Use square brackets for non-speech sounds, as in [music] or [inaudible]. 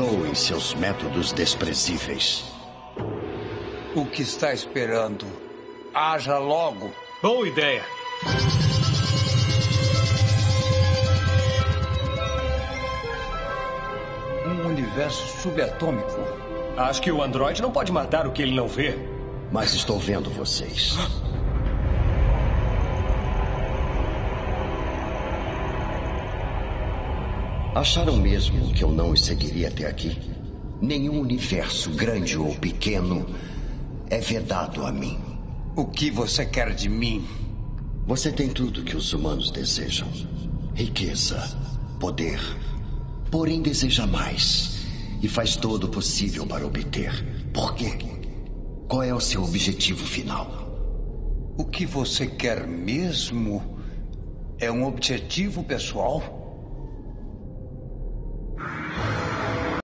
Zoem seus métodos desprezíveis. O que está esperando? Haja logo. Boa ideia. Um universo subatômico. Acho que o androide não pode matar o que ele não vê. Mas estou vendo vocês. [gasps] Acharam mesmo que eu não os seguiria até aqui? Nenhum universo, grande ou pequeno, é vedado a mim. O que você quer de mim? Você tem tudo que os humanos desejam: riqueza, poder. Porém, deseja mais e faz todo o possível para obter. Por quê? Qual é o seu objetivo final? O que você quer mesmo é um objetivo pessoal?